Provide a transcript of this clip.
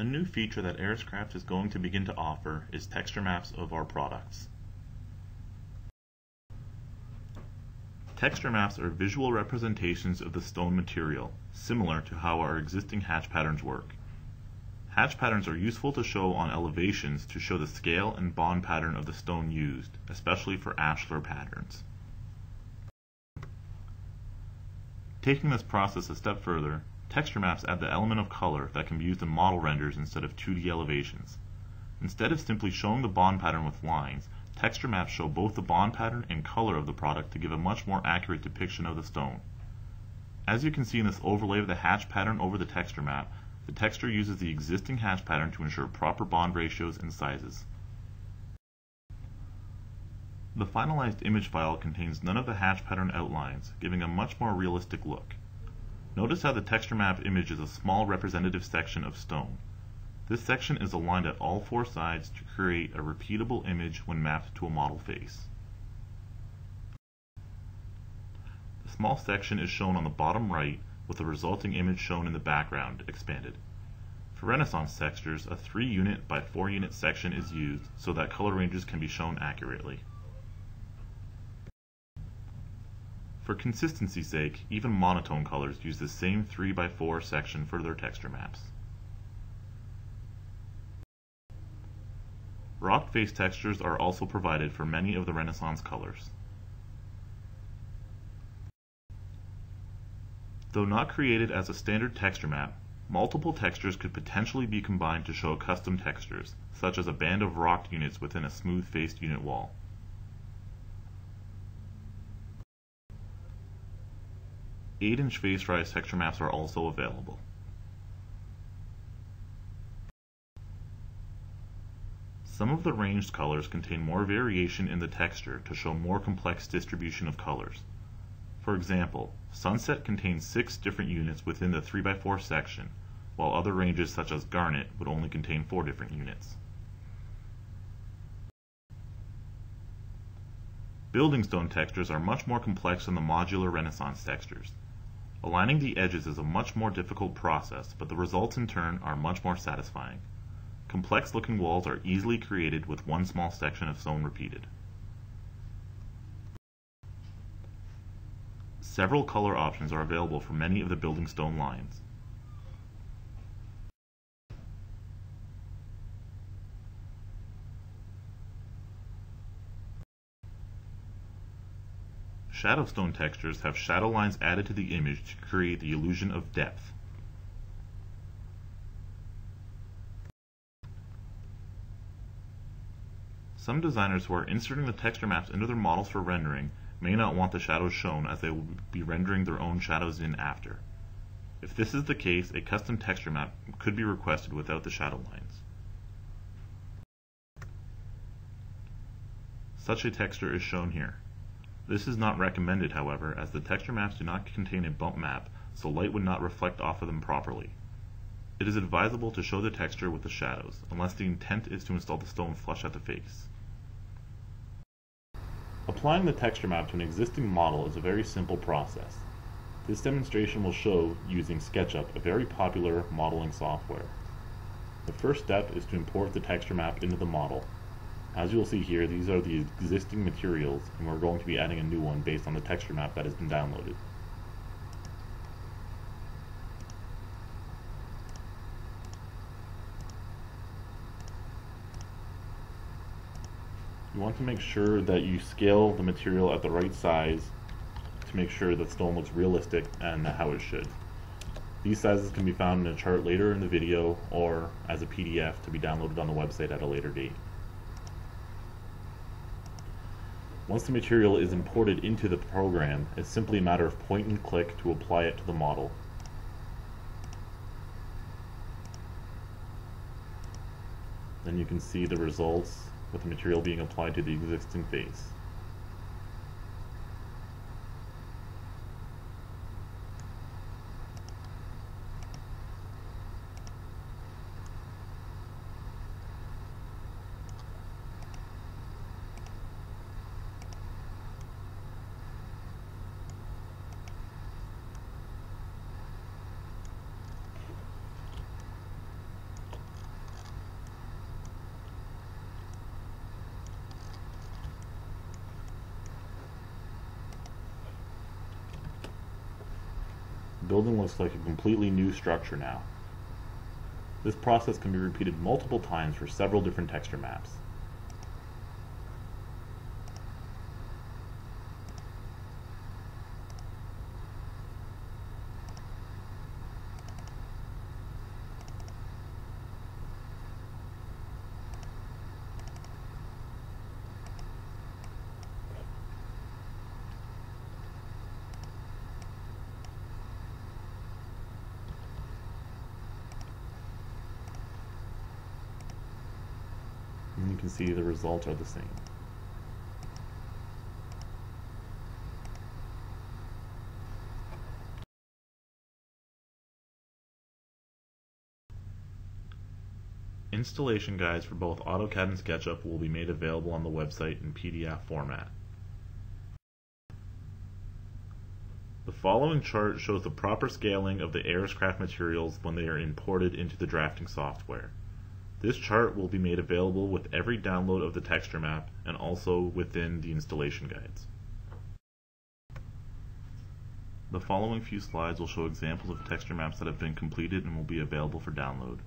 A new feature that Arriscraft is going to begin to offer is texture maps of our products. Texture maps are visual representations of the stone material, similar to how our existing hatch patterns work. Hatch patterns are useful to show on elevations to show the scale and bond pattern of the stone used, especially for ashlar patterns. Taking this process a step further, Texture maps add the element of color that can be used in model renders instead of 2D elevations. Instead of simply showing the bond pattern with lines, texture maps show both the bond pattern and color of the product to give a much more accurate depiction of the stone. As you can see in this overlay of the hatch pattern over the texture map, the texture uses the existing hatch pattern to ensure proper bond ratios and sizes. The finalized image file contains none of the hatch pattern outlines, giving a much more realistic look. Notice how the texture map image is a small representative section of stone. This section is aligned at all four sides to create a repeatable image when mapped to a model face. The small section is shown on the bottom right with the resulting image shown in the background expanded. For Renaissance textures, a 3 unit by 4 unit section is used so that color ranges can be shown accurately. For consistency's sake, even monotone colors use the same 3x4 section for their texture maps. Rock face textures are also provided for many of the Renaissance colors. Though not created as a standard texture map, multiple textures could potentially be combined to show custom textures, such as a band of rocked units within a smooth-faced unit wall. 8-inch face rise texture maps are also available. Some of the ranged colors contain more variation in the texture to show more complex distribution of colors. For example, Sunset contains 6 different units within the 3x4 section, while other ranges such as Garnet would only contain 4 different units. Building stone textures are much more complex than the modular Renaissance textures. Aligning the edges is a much more difficult process, but the results in turn are much more satisfying. Complex looking walls are easily created with one small section of stone repeated. Several color options are available for many of the building stone lines. Shadowstone textures have shadow lines added to the image to create the illusion of depth. Some designers who are inserting the texture maps into their models for rendering may not want the shadows shown as they will be rendering their own shadows in after. If this is the case, a custom texture map could be requested without the shadow lines. Such a texture is shown here. This is not recommended, however, as the texture maps do not contain a bump map, so light would not reflect off of them properly. It is advisable to show the texture with the shadows, unless the intent is to install the stone flush at the face. Applying the texture map to an existing model is a very simple process. This demonstration will show using SketchUp, a very popular modeling software. The first step is to import the texture map into the model, as you'll see here, these are the existing materials, and we're going to be adding a new one based on the texture map that has been downloaded. You want to make sure that you scale the material at the right size to make sure that stone looks realistic and how it should. These sizes can be found in a chart later in the video or as a PDF to be downloaded on the website at a later date. Once the material is imported into the program, it's simply a matter of point and click to apply it to the model. Then you can see the results with the material being applied to the existing face. Building looks like a completely new structure now. This process can be repeated multiple times for several different texture maps. Can see the results are the same. Installation guides for both AutoCAD and SketchUp will be made available on the website in PDF format. The following chart shows the proper scaling of the Arriscraft materials when they are imported into the drafting software. This chart will be made available with every download of the texture map and also within the installation guides. The following few slides will show examples of texture maps that have been completed and will be available for download.